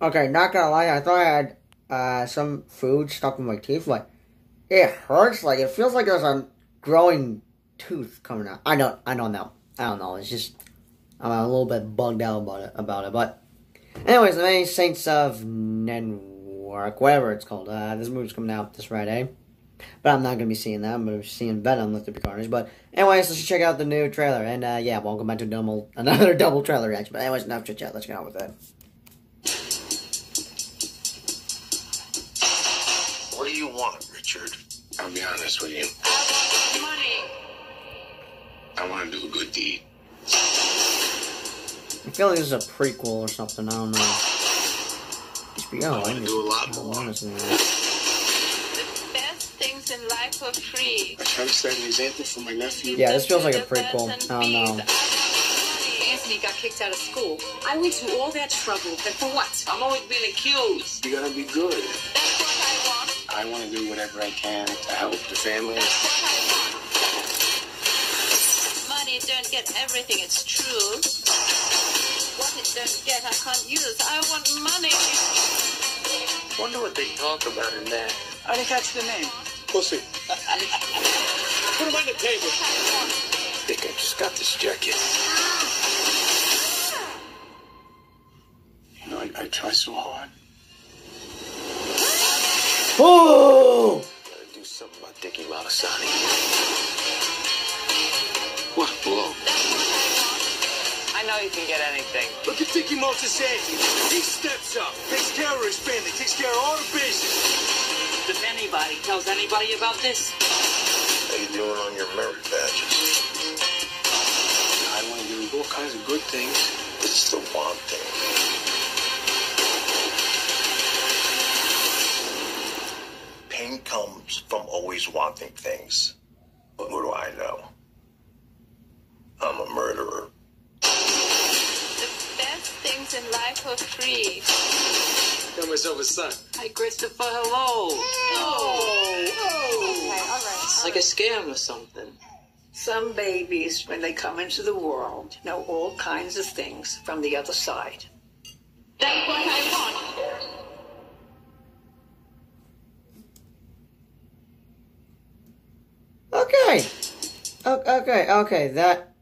Okay, not gonna lie, I thought I had uh, some food stuck in my teeth, but it hurts. Like it feels like there's a growing tooth coming out. I don't, I don't know. I don't know. It's just I'm a little bit bugged out about it. About it, but anyways, the many saints of Newark, whatever it's called. Uh, this movie's coming out this Friday. But I'm not gonna be seeing that. I'm gonna be seeing Venom Let There Be Carnage. But anyways, let's check out the new trailer. And uh, yeah, welcome back to double another double trailer reaction. But anyways, enough chit chat. Let's get on with it. You want, Richard? I'll be honest with you. Money. I want to do a good deed. I feel like this is a prequel or something. I don't know. HBO. I wanna do a lot I more. wanna see that. The best things in life are free. I try to set an example for my nephew. Yeah, this feels like a prequel. I don't know. Anthony got kicked out of school. I went through all that trouble, and for what? I'm always being accused. You gotta be good. I want to do whatever I can to help the family. That's what I want. Money don't get everything, it's true. What it don't get, I can't use. I want money. Wonder what they talk about in there. I didn't catch the name. Pussy. Put them on the table. I think I just got this jacket. You know, I, I try so hard. Oh! Gotta do something about Dickie Moltisanti. What a blow. I know you can get anything. Look at Dickie Moltisanti. He steps up, takes care of his family, takes care of all the business. If anybody tells anybody about this, How you doing on your merit badges? I want to do all kinds of good things. It's the one thing. Pain comes from always wanting things. But what do I know? I'm a murderer. The best things in life are free. Got myself a son. hi Christopher, hello. Hey. Oh. Okay, all right. It's like a scam or something. Some babies, when they come into the world, know all kinds of things from the other side. That's what I want. Okay. Okay, okay, that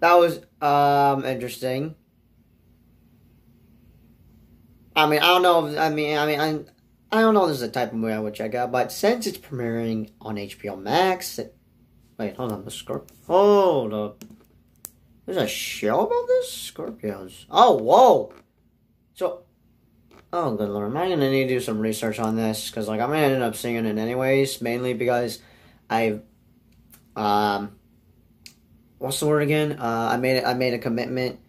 that was um interesting. I mean, I don't know. If, I mean, I mean, I, I don't know. If this is the type of movie I would check out, but since it's premiering on HBO Max, it, wait, hold on, the Scorp. Hold up. There's a show about this Scorpios. Oh, whoa. So, oh good lord, am I gonna need to do some research on this? Because like I'm gonna end up seeing it anyways, mainly because I, um, what's the word again? Uh, I made I made a commitment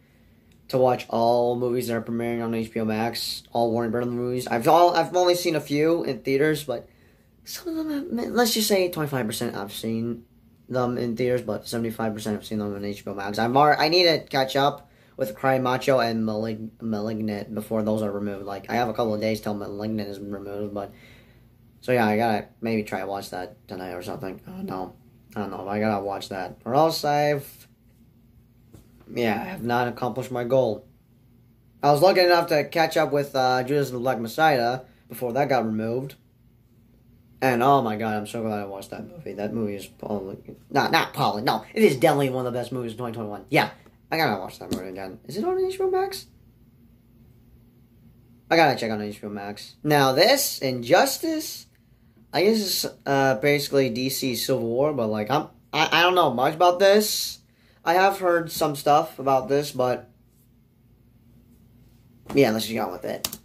to watch all movies that are premiering on HBO Max, all Warner Brothers movies. I've all I've only seen a few in theaters, but some of them, have, let's just say twenty five percent, I've seen them in theaters, but seventy five percent I've seen them on HBO Max. I'm I need to catch up with Cry Macho and Malig- Malignant before those are removed. Like I have a couple of days till Malignant is removed, but so yeah, I gotta maybe try to watch that tonight or something. Know. I don't know. I gotta watch that, or else I've yeah, I have not accomplished my goal. I was lucky enough to catch up with uh, Judas and the Black Messiah before that got removed. And oh my god, I'm so glad I watched that movie. That movie is probably not not probably no, it is definitely one of the best movies of 2021. Yeah, I gotta watch that movie again. Is it on HBO Max? I gotta check on HBO Max. Now this Injustice, I guess it's uh, basically DC Civil War, but like I'm I, I don't know much about this. I have heard some stuff about this, but yeah, let's just go with it.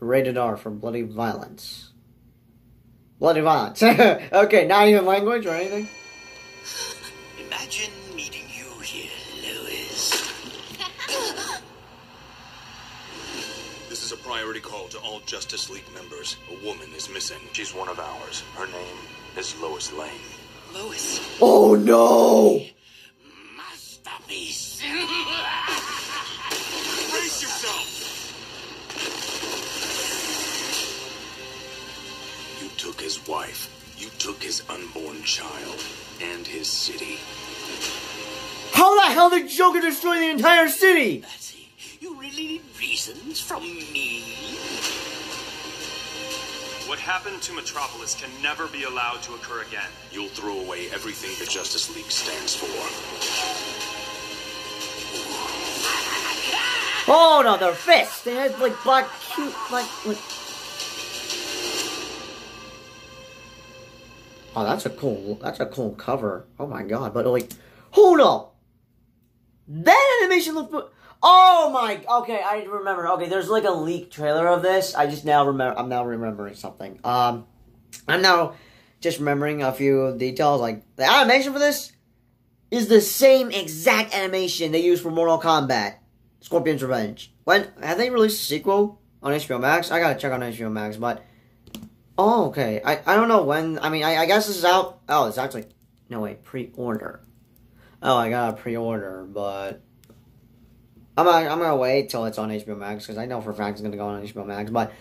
Rated R for bloody violence. Bloody violence. okay, not even language or anything. Imagine This priority call to all Justice League members. A woman is missing. She's one of ours. Her name is Lois Lane. Lois. Oh no! Masterpiece. Brace yourself. You took his wife. You took his unborn child. And his city. How the hell did Joker destroy the entire city? Reasons from me? What happened to Metropolis can never be allowed to occur again. You'll throw away everything the Justice League stands for. Oh no, their fists! They had like black cute like like Oh that's a cool that's a cool cover. Oh my god, but like hold up! That animation looked Oh my okay, I remember. Okay, there's like a leak trailer of this. I just now remember I'm now remembering something. Um I'm now just remembering a few details, like the animation for this is the same exact animation they used for Mortal Kombat. Scorpion's Revenge. When have they released a sequel on HBO Max? I gotta check on HBO Max, but oh okay. I, I don't know when. I mean, I, I guess this is out. Oh, it's actually no wait pre-order. Oh, I got a pre-order, but I'm gonna, I'm gonna wait till it's on HBO Max because I know for a fact it's gonna go on HBO Max. But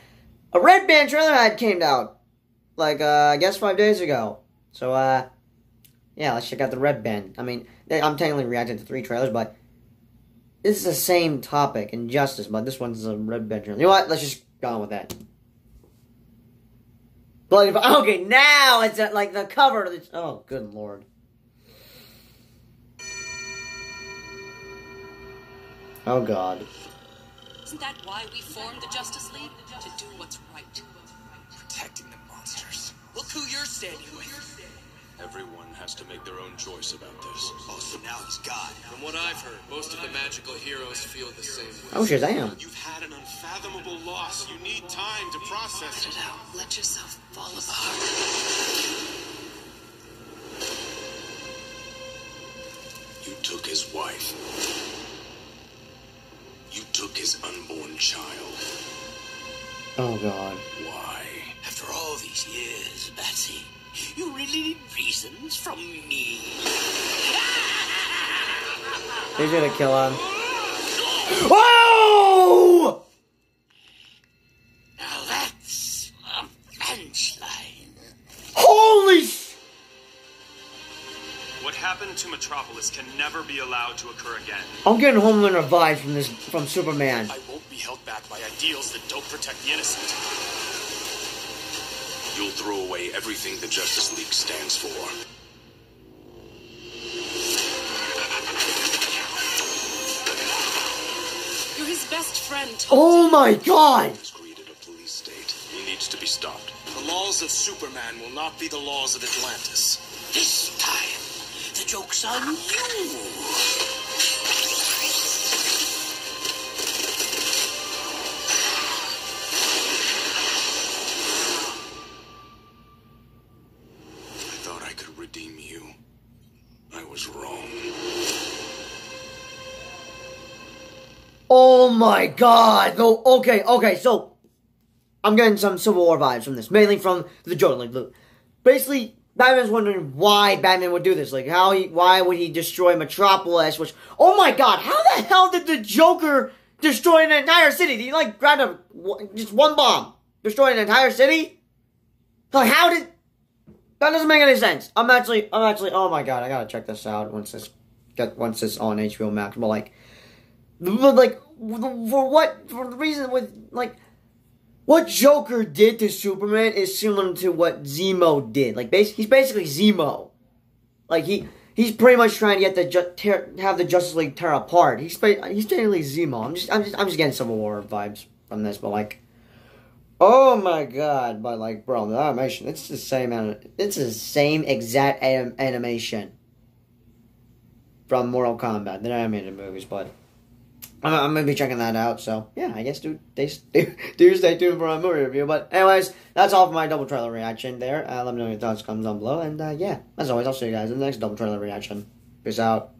a Red Band trailer had came out like uh, I guess five days ago. So uh, yeah, let's check out the Red Band. I mean, I'm technically reacting to three trailers, but this is the same topic, injustice, but this one's a red Band trailer. You know what? Let's just go on with that. Bloody. Okay, now it's at, like the cover of the. Oh, good lord. Oh god. Isn't that why we formed the Justice League? To do what's right. Protecting the monsters. Look who you're standing with. Everyone has to make their own choice about this. Oh, so now he's God. From what I've heard, most of the magical heroes feel the same way. Oh, Shazam. You've had an unfathomable loss. You need time to process Let it out. Let yourself fall apart. You took his wife. You took his unborn child. Oh god. Why? After all these years, Batsy, you really need reasons from me. He's gonna kill him. Whoa! What happened to Metropolis can never be allowed to occur again. I'm getting Homelander vibes from this from Superman. I won't be held back by ideals that don't protect the innocent. You'll throw away everything the Justice League stands for. You're his best friend, Todd. Oh my god! Has created a police state. He needs to be stopped. The laws of Superman will not be the laws of Atlantis. This time, the joke's on you. I thought I could redeem you. I was wrong. Oh my god! No, okay, okay, so I'm getting some Civil War vibes from this, mainly from the Jordan Like, look, basically, Batman's wondering why Batman would do this. Like, how he, why would he destroy Metropolis? Which, oh my god, how the hell did the Joker destroy an entire city? Did he like grab a just one bomb, destroy an entire city? Like, how did? That doesn't make any sense. I'm actually, I'm actually, oh my god, I gotta check this out once this get once it's on HBO Max. But like. Like, for what? For the reason with like, what Joker did to Superman is similar to what Zemo did. Like, bas- he's basically Zemo. Like he he's pretty much trying to get the ju- tear, have the Justice League tear apart. He's he's technically Zemo. I'm just I'm just I'm just getting Civil War vibes from this, but like, oh my god! But like, bro, the animation it's the same. It's the same exact anim- animation from Mortal Kombat, the animated movies, but. I'm, gonna be checking that out. So yeah, I guess do they do, do stay tuned for a movie review. But anyways, that's all for my double trailer reaction there. Uh, let me know your thoughts, comments down below. And uh, yeah, as always, I'll see you guys in the next double trailer reaction. Peace out.